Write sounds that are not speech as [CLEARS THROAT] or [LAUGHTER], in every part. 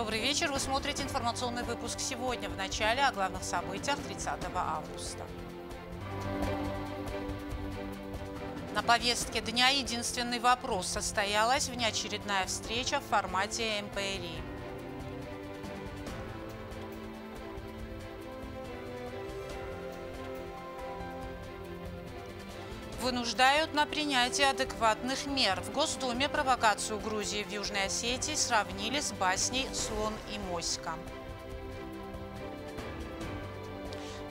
Добрый вечер. Вы смотрите информационный выпуск сегодня. В начале о главных событиях 30 августа. На повестке дня единственный вопрос. Состоялась внеочередная встреча в формате МПРИ. Вынуждают на принятие адекватных мер. В Госдуме провокацию Грузии в Южной Осетии сравнили с басней «Слон и моська».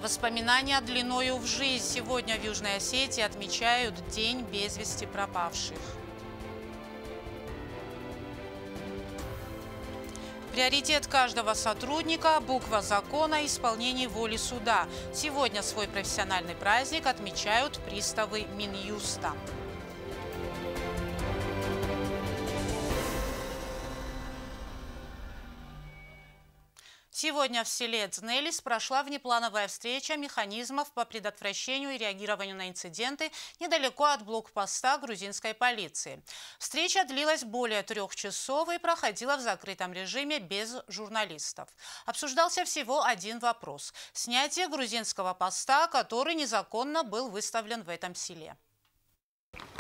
Воспоминания длиною в жизнь. Сегодня в Южной Осетии отмечают День без вести пропавших. Приоритет каждого сотрудника – буква закона, исполнение воли суда. Сегодня свой профессиональный праздник отмечают приставы Минюста. Сегодня в селе Цнелис прошла внеплановая встреча механизмов по предотвращению и реагированию на инциденты недалеко от блокпоста грузинской полиции. Встреча длилась более трех часов и проходила в закрытом режиме без журналистов. Обсуждался всего один вопрос – снятие грузинского поста, который незаконно был выставлен в этом селе.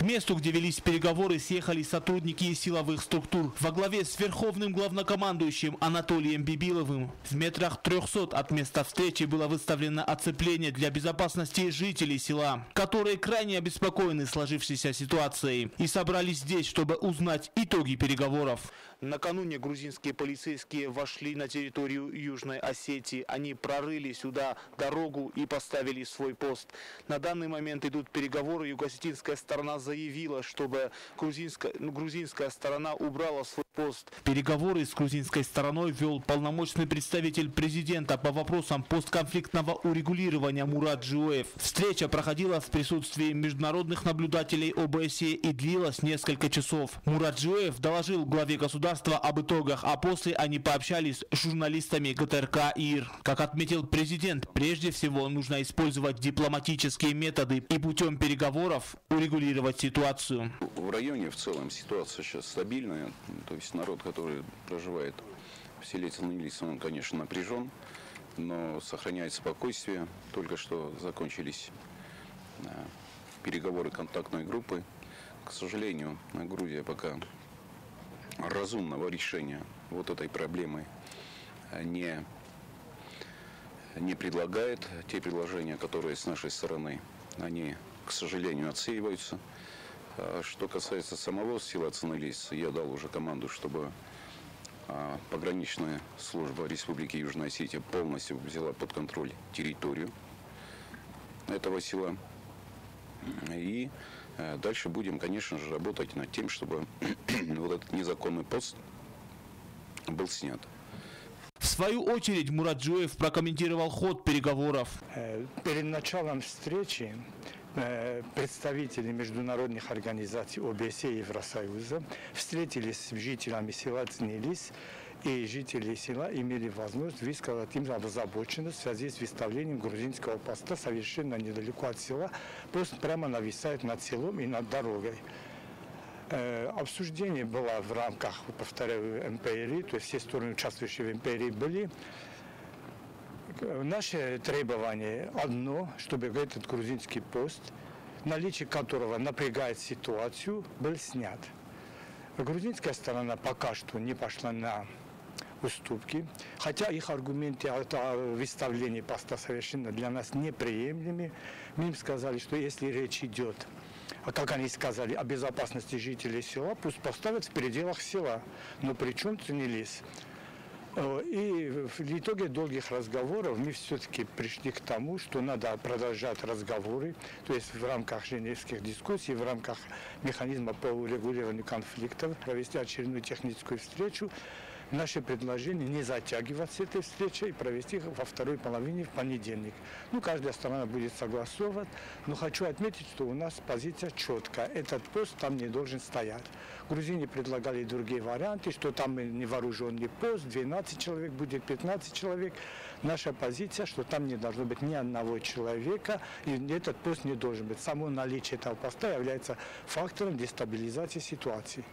Месту, где велись переговоры, съехали сотрудники силовых структур во главе с верховным главнокомандующим Анатолием Бибиловым. В метрах 300 от места встречи было выставлено оцепление для безопасности жителей села, которые крайне обеспокоены сложившейся ситуацией и собрались здесь, чтобы узнать итоги переговоров. Накануне грузинские полицейские вошли на территорию Южной Осетии. Они прорыли сюда дорогу и поставили свой пост. На данный момент идут переговоры. Юго-осетинская сторона заявила, чтобы грузинская, ну, грузинская сторона убрала свой пост. Переговоры с грузинской стороной вел полномочный представитель президента по вопросам постконфликтного урегулирования Мурат Джуэв. Встреча проходила в присутствии международных наблюдателей ОБСЕ и длилась несколько часов. Мурат Джуэв доложил главе государства об итогах, а после они пообщались с журналистами ГТРК ИР. Как отметил президент, прежде всего нужно использовать дипломатические методы и путем переговоров урегулировать ситуацию. В районе в целом ситуация сейчас стабильная, то есть народ, который проживает в селе Ценилис, он, конечно, напряжен, но сохраняет спокойствие. Только что закончились э, переговоры контактной группы. К сожалению, Грузия пока разумного решения вот этой проблемы не, не предлагает. Те предложения, которые с нашей стороны, они, к сожалению, отсеиваются. А что касается самого села Ценелис, я дал уже команду, чтобы а, пограничная служба Республики Южная Осетия полностью взяла под контроль территорию этого села. И Э, дальше будем, конечно же, работать над тем, чтобы [CLEARS THROAT] вот этот незаконный пост был снят. В свою очередь Мураджуев прокомментировал ход переговоров. Э, перед началом встречи представители международных организаций ОБСЕ и Евросоюза встретились с жителями села Цнилис и жители села имели возможность высказать им озабоченность в связи с выставлением грузинского поста совершенно недалеко от села. Пост прямо нависает над селом и над дорогой. Э, обсуждение было в рамках, повторяю, МПРИ, то есть все стороны, участвующие в МПРИ, были. Наше требование одно, чтобы этот грузинский пост, наличие которого напрягает ситуацию, был снят. Грузинская сторона пока что не пошла на уступки, хотя их аргументы о выставлении поста совершенно для нас неприемлемы. Мы им сказали, что если речь идет, а как они сказали, о безопасности жителей села, пусть поставят в пределах села. Но при чем ценились? Э, и в итоге долгих разговоров мы все-таки пришли к тому, что надо продолжать разговоры, то есть в рамках женевских дискуссий, в рамках механизма по урегулированию конфликтов, провести очередную техническую встречу, наше предложение не затягивать с этой встречей и провести их во второй половине в понедельник. Ну, каждая сторона будет согласовывать, но хочу отметить, что у нас позиция четкая. Этот пост там не должен стоять. Грузины предлагали другие варианты, что там невооруженный пост, 12 человек будет, 15 человек. Наша позиция, что там не должно быть ни одного человека, и этот пост не должен быть. Само наличие этого поста является фактором дестабилизации ситуации.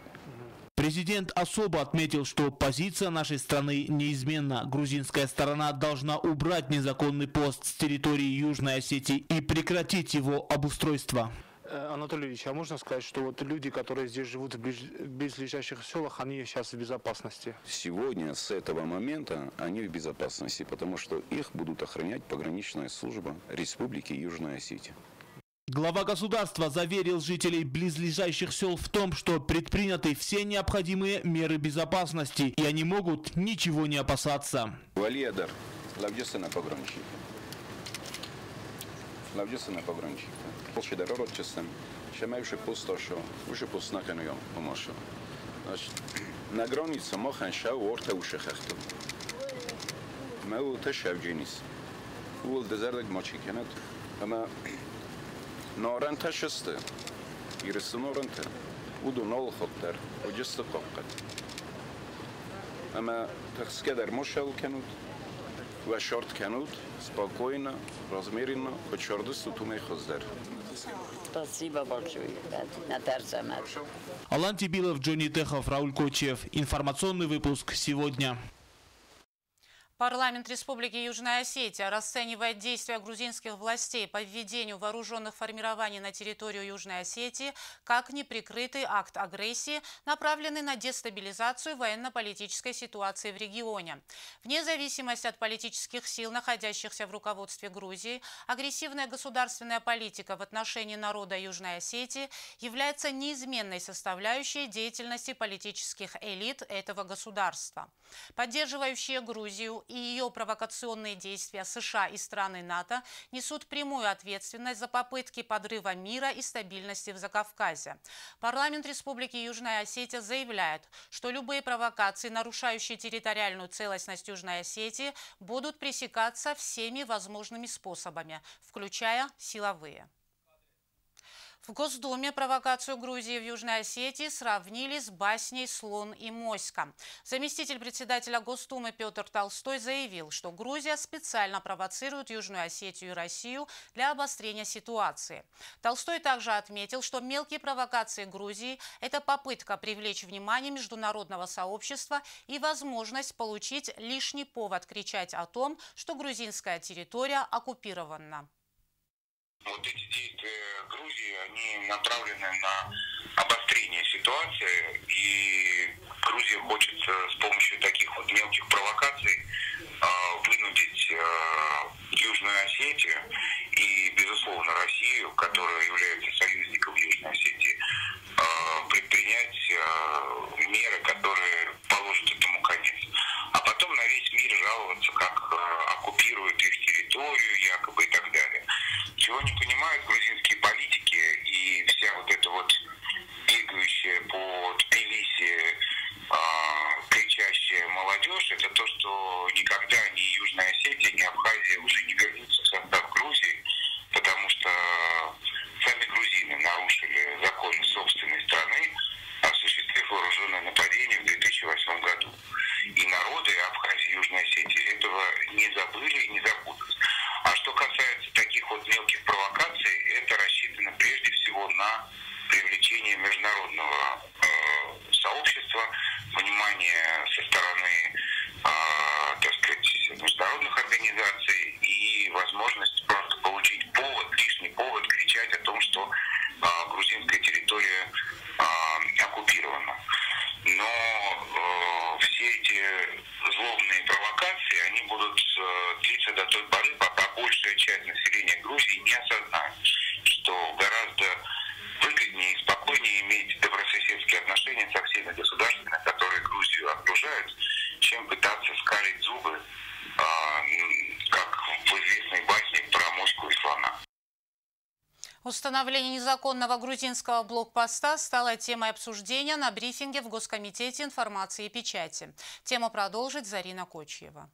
Президент особо отметил, что позиция нашей страны неизменна. Грузинская сторона должна убрать незаконный пост с территории Южной Осетии и прекратить его обустройство. Э, Анатолий Ильич, а можно сказать, что вот люди, которые здесь живут в близлежащих селах, они сейчас в безопасности? Сегодня, с этого момента, они в безопасности, потому что их будут охранять пограничная служба Республики Южная Осетия. Глава государства заверил жителей близлежащих сел в том, что предприняты все необходимые меры безопасности, и они могут ничего не опасаться. Валиадар. Лавдесена пограничника. Полчи доророт честным. Шемайши пустошо, уже пустнакен йом помошу. На границе мохан шау орта ушехахту. Мэу тэшавджинис. Уол дезердек мочикенет. Ама Noranta шесты. Ирысы Норента. Уду нол хоттер. Уджисты қоққат. Ама тахскедар мошел кенут. Ва шорт кенут. Спокойно, размеренно, хоть шордысту тумей хоздер. Спасибо большое. На Тарзамат. Алан Тибилов, Джонни Техов, Рауль Кочев. Информационный выпуск сегодня. Парламент Республики Южная Осетия расценивает действия грузинских властей по введению вооруженных формирований на территорию Южной Осетии как неприкрытый акт агрессии, направленный на дестабилизацию военно-политической ситуации в регионе. Вне зависимости от политических сил, находящихся в руководстве Грузии, агрессивная государственная политика в отношении народа Южной Осетии является неизменной составляющей деятельности политических элит этого государства. Поддерживающие Грузию и ее провокационные действия США и страны НАТО несут прямую ответственность за попытки подрыва мира и стабильности в Закавказье. Парламент Республики Южная Осетия заявляет, что любые провокации, нарушающие территориальную целостность Южной Осетии, будут пресекаться всеми возможными способами, включая силовые. В Госдуме провокацию Грузии в Южной Осетии сравнили с басней «Слон и моська». Заместитель председателя Госдумы Петр Толстой заявил, что Грузия специально провоцирует Южную Осетию и Россию для обострения ситуации. Толстой также отметил, что мелкие провокации Грузии – это попытка привлечь внимание международного сообщества и возможность получить лишний повод кричать о том, что грузинская территория оккупирована. Вот эти действия Грузии, они направлены на обострение ситуации, и Грузия хочет с помощью таких вот мелких провокаций а, вынудить а, Южную Осетию и, безусловно, Россию, которая является союзником Южной Осетии, предпринять меры, которые положат этому конец. А потом на весь мир жаловаться, как оккупируют их территорию якобы и так далее. Чего не понимают грузинские политики и вся вот эта вот бегающая по Тбилиси э, кричащая молодежь, это то, что никогда ни Южная Осетия, ни Абхазия уже не вернутся в состав Грузии, потому что сами грузины нарушили законы собственной страны, осуществив вооруженное нападение в 2008 году. И народы Абхазии и Южной Осетии этого не забыли и не забудут. А что касается таких вот мелких провокаций, это рассчитано прежде всего на привлечение международного э, сообщества, внимание со стороны, э, так сказать, международных организаций и возможность просто получить повод, лишний повод кричать о том, что э, грузинская территория э, оккупирована. Но э, все эти злобные провокации, они будут э, длиться до той поры, пока большая часть населения Грузии не осознает, что гораздо выгоднее и спокойнее иметь добрососедские отношения со всеми государствами, которые Грузию окружают, чем пытаться скалить зубы, а, как в известной басне про моську и слона. Установление незаконного грузинского блокпоста стало темой обсуждения на брифинге в Госкомитете информации и печати. Тему продолжит Зарина Кочьева.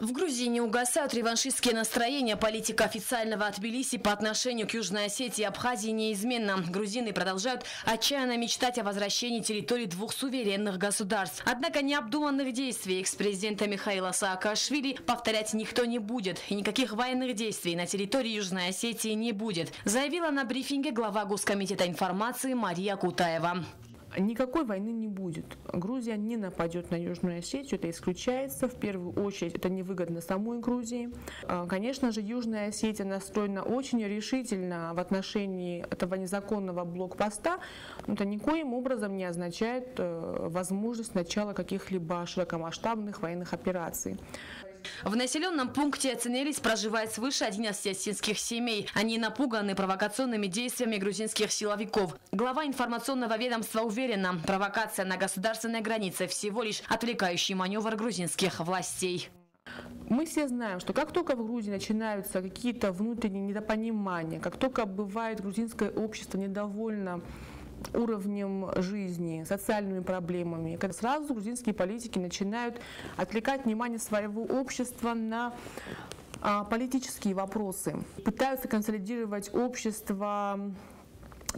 В Грузии не угасают реваншистские настроения. Политика официального от Тбилиси по отношению к Южной Осетии и Абхазии неизменна. Грузины продолжают отчаянно мечтать о возвращении территорий двух суверенных государств. Однако необдуманных действий экс-президента Михаила Саакашвили повторять никто не будет. И никаких военных действий на территории Южной Осетии не будет, заявила на брифинге глава Госкомитета информации Мария Кутаева. Никакой войны не будет. Грузия не нападет на Южную Осетию, это исключается. В первую очередь это невыгодно самой Грузии. А, конечно же, Южная Осетия настроена очень решительно в отношении этого незаконного блокпоста, это никоим образом не означает э, возможность начала каких-либо широкомасштабных военных операций. В населенном пункте оценились проживает свыше 11 осетинских семей. Они напуганы провокационными действиями грузинских силовиков. Глава информационного ведомства уверена, провокация на государственной границе всего лишь отвлекающий маневр грузинских властей. Мы все знаем, что как только в Грузии начинаются какие-то внутренние недопонимания, как только бывает грузинское общество недовольно уровнем жизни, социальными проблемами, когда сразу грузинские политики начинают отвлекать внимание своего общества на а, политические вопросы, пытаются консолидировать общество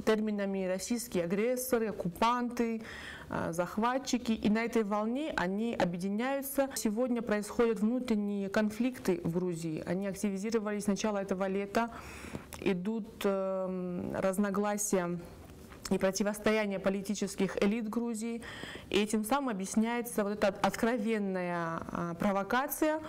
терминами российские агрессоры, оккупанты, а, захватчики. И на этой волне они объединяются. Сегодня происходят внутренние конфликты в Грузии. Они активизировались с начала этого лета. Идут э, разногласия и противостояние политических элит Грузии. И этим самым объясняется вот эта откровенная а, провокация.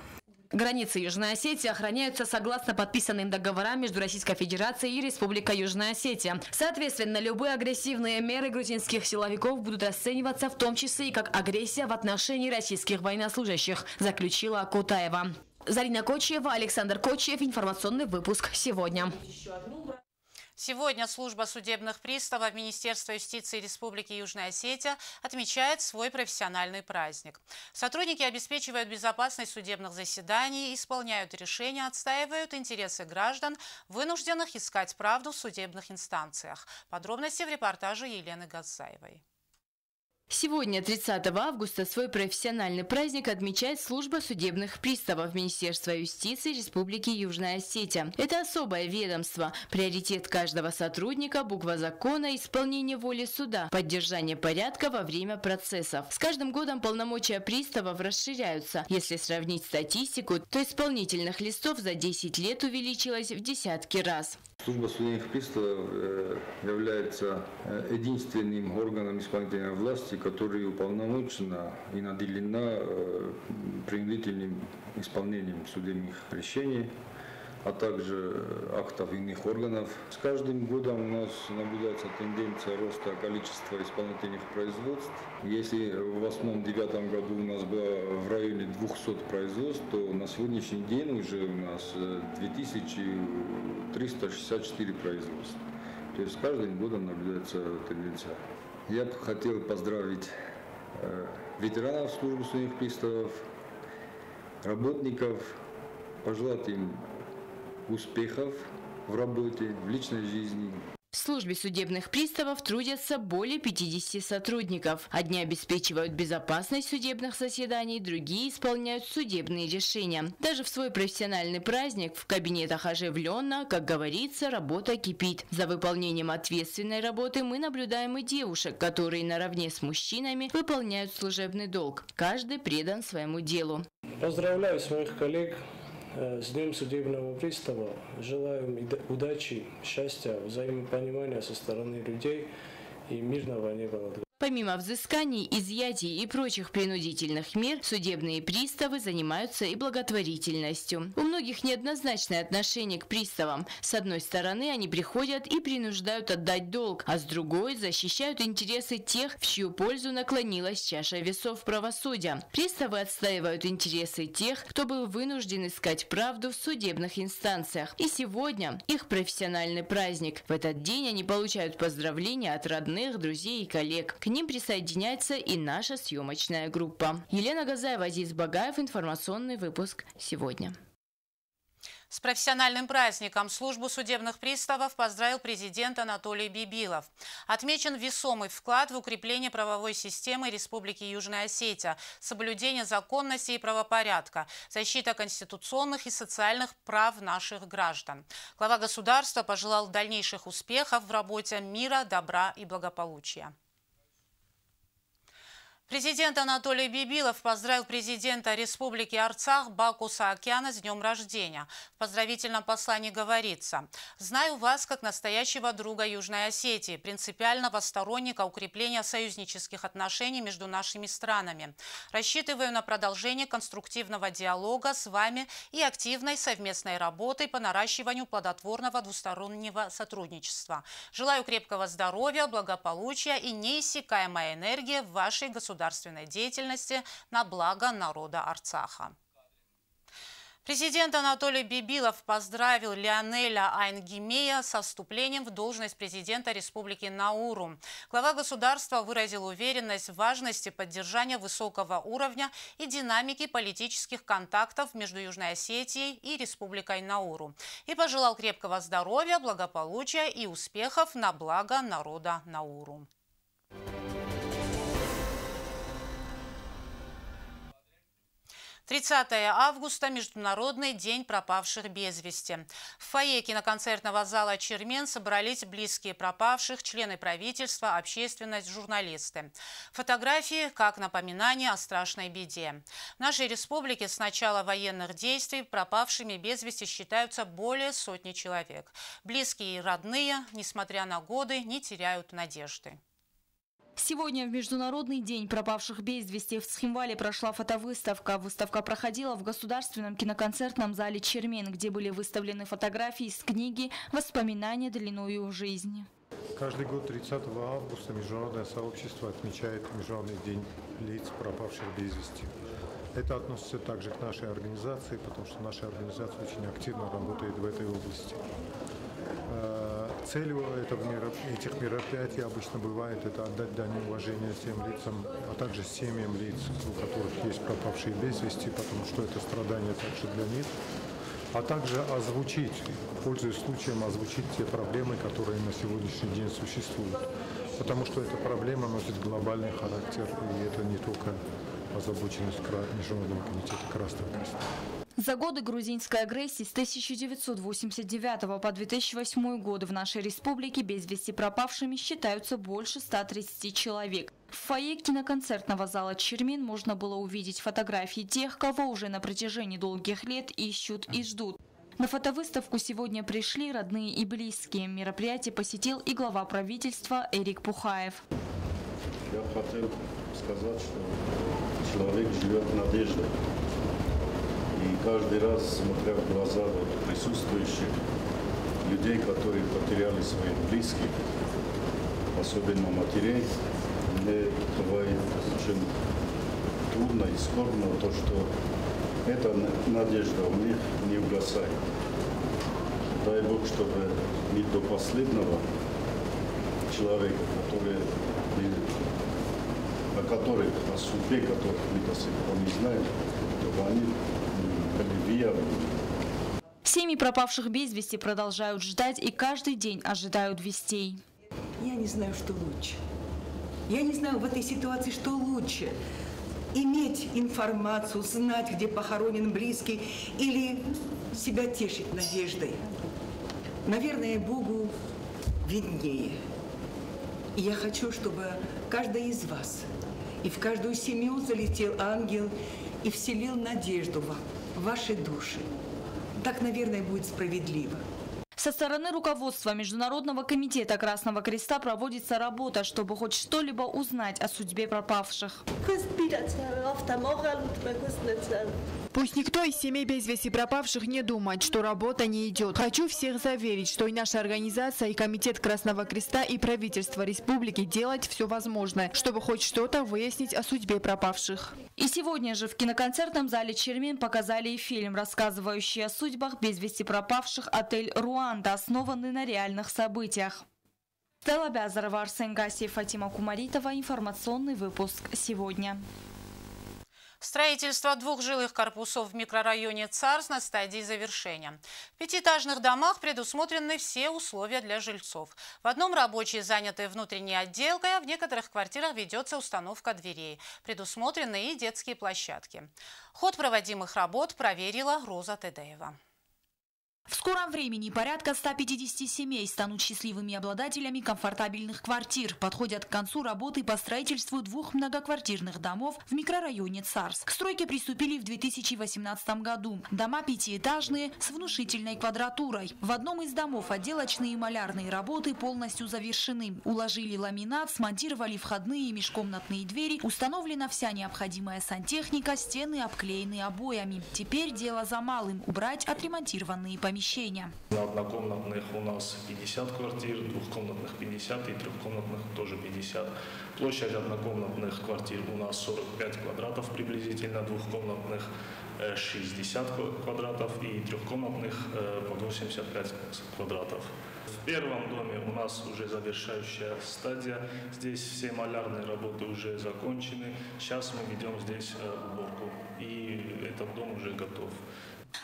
Границы Южной Осетии охраняются согласно подписанным договорам между Российской Федерацией и Республикой Южная Осетия. Соответственно, любые агрессивные меры грузинских силовиков будут расцениваться в том числе и как агрессия в отношении российских военнослужащих, заключила Кутаева. Зарина Кочева, Александр Кочев. Информационный выпуск сегодня. Сегодня служба судебных приставов Министерства юстиции Республики Южная Осетия отмечает свой профессиональный праздник. Сотрудники обеспечивают безопасность судебных заседаний, исполняют решения, отстаивают интересы граждан, вынужденных искать правду в судебных инстанциях. Подробности в репортаже Елены Газаевой. Сегодня, 30 августа, свой профессиональный праздник отмечает служба судебных приставов Министерства юстиции Республики Южная Осетия. Это особое ведомство, приоритет каждого сотрудника, буква закона, исполнение воли суда, поддержание порядка во время процессов. С каждым годом полномочия приставов расширяются. Если сравнить статистику, то исполнительных листов за 10 лет увеличилось в десятки раз. Служба судебных приставов э, является э, единственным органом исполнительной власти, который уполномочена и наделена э, принудительным исполнением судебных решений а также актов иных органов. С каждым годом у нас наблюдается тенденция роста количества исполнительных производств. Если в восьмом девятом году у нас было в районе 200 производств, то на сегодняшний день уже у нас 2364 производства. То есть с каждым годом наблюдается тенденция. Я бы хотел поздравить э, ветеранов службы судебных приставов, работников, пожелать им успехов в работе, в личной жизни. В службе судебных приставов трудятся более 50 сотрудников. Одни обеспечивают безопасность судебных заседаний, другие исполняют судебные решения. Даже в свой профессиональный праздник в кабинетах оживленно, как говорится, работа кипит. За выполнением ответственной работы мы наблюдаем и девушек, которые наравне с мужчинами выполняют служебный долг. Каждый предан своему делу. Поздравляю своих коллег с Днем судебного пристава. Желаем удачи, счастья, взаимопонимания со стороны людей и мирного неба над Помимо взысканий, изъятий и прочих принудительных мер, судебные приставы занимаются и благотворительностью. У многих неоднозначное отношение к приставам. С одной стороны, они приходят и принуждают отдать долг, а с другой защищают интересы тех, в чью пользу наклонилась чаша весов правосудия. Приставы отстаивают интересы тех, кто был вынужден искать правду в судебных инстанциях. И сегодня их профессиональный праздник. В этот день они получают поздравления от родных, друзей и коллег. К ним присоединяется и наша съемочная группа. Елена Газаева, Азиз Багаев. Информационный выпуск сегодня. С профессиональным праздником службу судебных приставов поздравил президент Анатолий Бибилов. Отмечен весомый вклад в укрепление правовой системы Республики Южная Осетия, соблюдение законности и правопорядка, защита конституционных и социальных прав наших граждан. Глава государства пожелал дальнейших успехов в работе мира, добра и благополучия. Президент Анатолий Бибилов поздравил президента Республики Арцах Бакуса Океана с днем рождения. В поздравительном послании говорится «Знаю вас как настоящего друга Южной Осетии, принципиального сторонника укрепления союзнических отношений между нашими странами. Рассчитываю на продолжение конструктивного диалога с вами и активной совместной работой по наращиванию плодотворного двустороннего сотрудничества. Желаю крепкого здоровья, благополучия и неиссякаемой энергии в вашей государственной государственной деятельности на благо народа Арцаха. Президент Анатолий Бибилов поздравил Леонеля Айнгимея со вступлением в должность президента Республики Науру. Глава государства выразил уверенность в важности поддержания высокого уровня и динамики политических контактов между Южной Осетией и Республикой Науру и пожелал крепкого здоровья, благополучия и успехов на благо народа Науру. 30 августа – Международный день пропавших без вести. В фойе киноконцертного зала «Чермен» собрались близкие пропавших, члены правительства, общественность, журналисты. Фотографии как напоминание о страшной беде. В нашей республике с начала военных действий пропавшими без вести считаются более сотни человек. Близкие и родные, несмотря на годы, не теряют надежды. Сегодня в Международный день пропавших без вести в Схимвале прошла фотовыставка. Выставка проходила в Государственном киноконцертном зале «Чермен», где были выставлены фотографии из книги «Воспоминания длиною в жизни». Каждый год 30 августа международное сообщество отмечает Международный день лиц, пропавших без вести. Это относится также к нашей организации, потому что наша организация очень активно работает в этой области. Целью этого, этих мероприятий обычно бывает это отдать дань уважения тем лицам, а также семьям лиц, у которых есть пропавшие без вести, потому что это страдание также для них, а также озвучить, пользуясь случаем, озвучить те проблемы, которые на сегодняшний день существуют. Потому что эта проблема носит глобальный характер, и это не только озабоченность Международного комитета Красного Креста. За годы грузинской агрессии с 1989 по 2008 годы в нашей республике без вести пропавшими считаются больше 130 человек. В фойе киноконцертного зала «Чермин» можно было увидеть фотографии тех, кого уже на протяжении долгих лет ищут и ждут. На фотовыставку сегодня пришли родные и близкие. Мероприятие посетил и глава правительства Эрик Пухаев. Я хотел сказать, что человек живет надеждой. И каждый раз, смотря в глаза вот, присутствующих людей, которые потеряли своих близких, особенно матерей, мне бывает очень трудно и скорбно то, что эта надежда у них не угасает. Дай Бог, чтобы не до последнего человека, который, о которых, о судьбе которых мы до сих пор не знаем, чтобы они Семьи пропавших без вести продолжают ждать и каждый день ожидают вестей. Я не знаю, что лучше. Я не знаю в этой ситуации, что лучше. Иметь информацию, знать, где похоронен близкий, или себя тешить надеждой. Наверное, Богу виднее. И я хочу, чтобы каждый из вас и в каждую семью залетел ангел и вселил надежду вам ваши души. Так, наверное, будет справедливо. Со стороны руководства Международного комитета Красного Креста проводится работа, чтобы хоть что-либо узнать о судьбе пропавших. Пусть никто из семей без вести пропавших не думает, что работа не идет. Хочу всех заверить, что и наша организация, и Комитет Красного Креста, и правительство республики делать все возможное, чтобы хоть что-то выяснить о судьбе пропавших. И сегодня же в киноконцертном зале «Чермин» показали и фильм, рассказывающий о судьбах без вести пропавших «Отель Руанда», основанный на реальных событиях. Стелла Бязарова, Арсен Гасиев, Фатима Кумаритова. Информационный выпуск сегодня. Строительство двух жилых корпусов в микрорайоне Царс на стадии завершения. В пятиэтажных домах предусмотрены все условия для жильцов. В одном рабочие заняты внутренней отделкой, а в некоторых квартирах ведется установка дверей. Предусмотрены и детские площадки. Ход проводимых работ проверила Роза Тедеева. В скором времени порядка 150 семей станут счастливыми обладателями комфортабельных квартир. Подходят к концу работы по строительству двух многоквартирных домов в микрорайоне ЦАРС. К стройке приступили в 2018 году. Дома пятиэтажные с внушительной квадратурой. В одном из домов отделочные и малярные работы полностью завершены. Уложили ламинат, смонтировали входные и межкомнатные двери, установлена вся необходимая сантехника, стены обклеены обоями. Теперь дело за малым – убрать отремонтированные помещения помещения. На однокомнатных у нас 50 квартир, двухкомнатных 50 и трехкомнатных тоже 50. Площадь однокомнатных квартир у нас 45 квадратов приблизительно, двухкомнатных 60 квадратов и трехкомнатных по 85 квадратов. В первом доме у нас уже завершающая стадия. Здесь все малярные работы уже закончены. Сейчас мы ведем здесь уборку. И этот дом уже готов.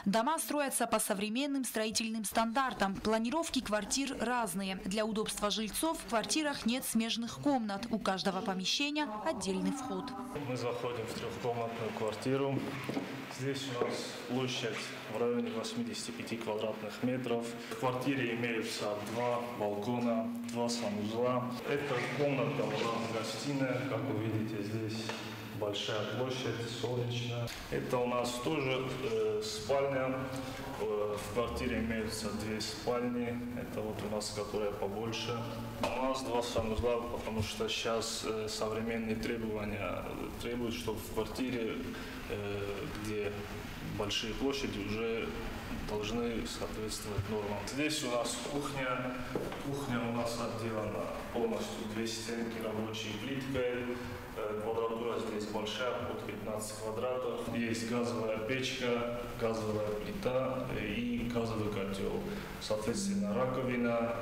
Дома строятся по современным строительным стандартам. Планировки квартир разные. Для удобства жильцов в квартирах нет смежных комнат. У каждого помещения отдельный вход. Мы заходим в трехкомнатную квартиру. Здесь у нас площадь в районе 85 квадратных метров. В квартире имеются два балкона, два санузла. Это комната, гостиная, как вы видите здесь большая площадь, солнечная. Это у нас тоже э, спальня. Э, в квартире имеются две спальни. Это вот у нас, которая побольше. У нас два санузла, потому что сейчас э, современные требования требуют, чтобы в квартире, э, где большие площади, уже должны соответствовать нормам. Здесь у нас кухня. Кухня у нас отделана полностью две стенки рабочей плиткой. Квадратура здесь большая, под 15 квадратов. Есть газовая печка, газовая плита и газовый котел. Соответственно, раковина,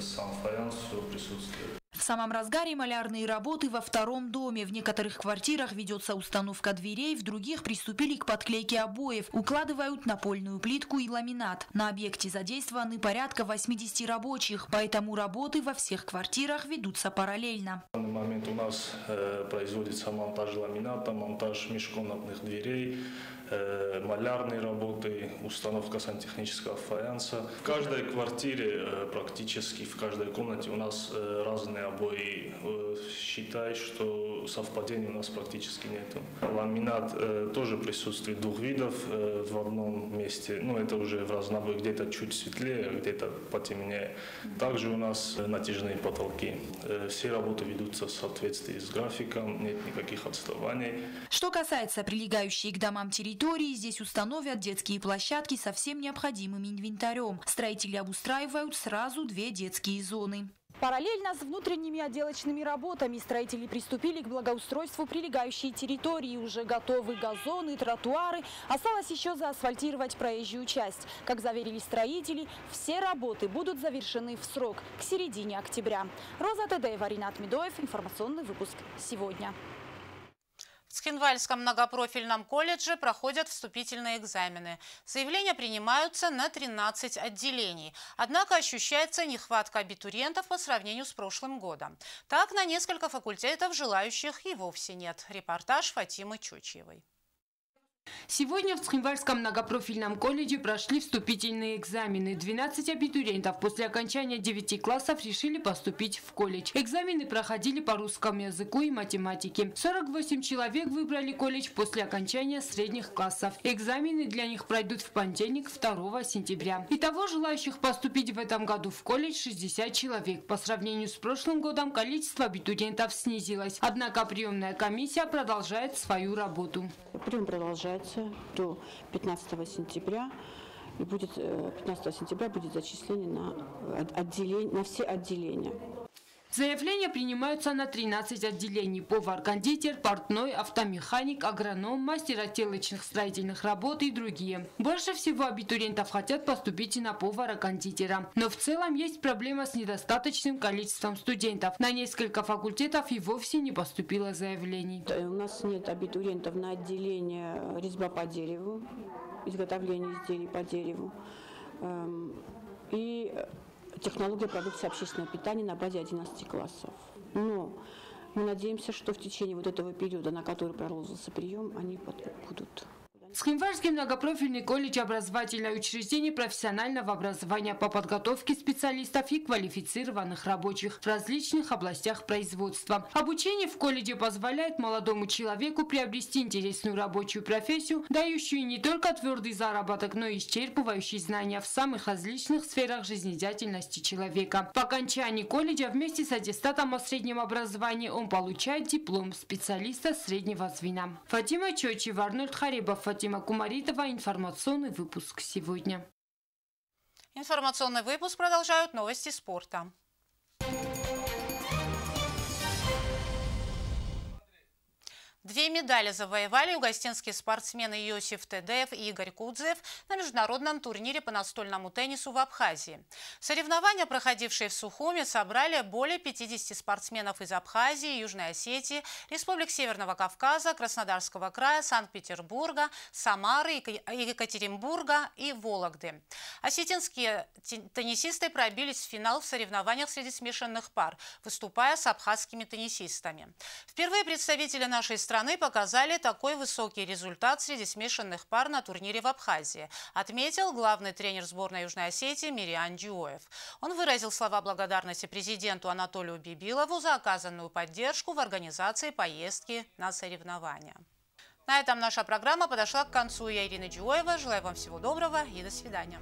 сам фаянс, все присутствует. Самом разгаре малярные работы во втором доме. В некоторых квартирах ведется установка дверей, в других приступили к подклейке обоев. Укладывают напольную плитку и ламинат. На объекте задействованы порядка 80 рабочих, поэтому работы во всех квартирах ведутся параллельно. В данный момент у нас э, производится монтаж ламината, монтаж межкомнатных дверей, малярные работы, установка сантехнического фаянса. В каждой квартире, э, практически в каждой комнате у нас э, разные обои. Э, считай, что совпадений у нас практически нет. Ламинат э, тоже присутствует двух видов э, в одном месте. Ну, это уже в разнобой, где-то чуть светлее, где-то потемнее. Также у нас натяжные потолки. Э, все работы ведутся в соответствии с графиком, нет никаких отставаний. Что касается прилегающей к домам территории, здесь установят детские площадки со всем необходимым инвентарем. Строители обустраивают сразу две детские зоны. Параллельно с внутренними отделочными работами строители приступили к благоустройству прилегающей территории. Уже готовы газоны, тротуары. Осталось еще заасфальтировать проезжую часть. Как заверили строители, все работы будут завершены в срок к середине октября. Роза Тедеева, Ринат Медоев. Информационный выпуск сегодня. В Цхинвальском многопрофильном колледже проходят вступительные экзамены. Заявления принимаются на 13 отделений. Однако ощущается нехватка абитуриентов по сравнению с прошлым годом. Так, на несколько факультетов желающих и вовсе нет. Репортаж Фатимы Чучьевой. Сегодня в Цхинвальском многопрофильном колледже прошли вступительные экзамены. 12 абитуриентов после окончания 9 классов решили поступить в колледж. Экзамены проходили по русскому языку и математике. 48 человек выбрали колледж после окончания средних классов. Экзамены для них пройдут в понедельник 2 сентября. Итого желающих поступить в этом году в колледж 60 человек. По сравнению с прошлым годом количество абитуриентов снизилось. Однако приемная комиссия продолжает свою работу. Прием продолжается до 15 сентября. И будет 15 э, сентября будет зачисление на, отделение, на все отделения. Заявления принимаются на 13 отделений. Повар, кондитер, портной, автомеханик, агроном, мастер отделочных строительных работ и другие. Больше всего абитуриентов хотят поступить и на повара-кондитера. Но в целом есть проблема с недостаточным количеством студентов. На несколько факультетов и вовсе не поступило заявлений. У нас нет абитуриентов на отделение резьба по дереву, изготовление изделий по дереву. Эм, и технология продукции общественного питания на базе 11 классов. Но мы надеемся, что в течение вот этого периода, на который продолжился прием, они будут. Схимварский многопрофильный колледж образовательное учреждение профессионального образования по подготовке специалистов и квалифицированных рабочих в различных областях производства. Обучение в колледже позволяет молодому человеку приобрести интересную рабочую профессию, дающую не только твердый заработок, но и исчерпывающие знания в самых различных сферах жизнедеятельности человека. По окончании колледжа вместе с аттестатом о среднем образовании он получает диплом специалиста среднего звена. Фатима Чочева, Арнольд Харибов, Фатима Кумаритова. Информационный выпуск сегодня. Информационный выпуск продолжают новости спорта. Две медали завоевали угостинские спортсмены Иосиф Тедеев и Игорь Кудзев на международном турнире по настольному теннису в Абхазии. Соревнования, проходившие в Сухуме, собрали более 50 спортсменов из Абхазии, Южной Осетии, Республик Северного Кавказа, Краснодарского края, Санкт-Петербурга, Самары, Екатеринбурга и Вологды. Осетинские теннисисты пробились в финал в соревнованиях среди смешанных пар, выступая с абхазскими теннисистами. Впервые представители нашей страны страны показали такой высокий результат среди смешанных пар на турнире в Абхазии, отметил главный тренер сборной Южной Осетии Мириан Дюоев. Он выразил слова благодарности президенту Анатолию Бибилову за оказанную поддержку в организации поездки на соревнования. На этом наша программа подошла к концу. Я Ирина Дюоева. Желаю вам всего доброго и до свидания.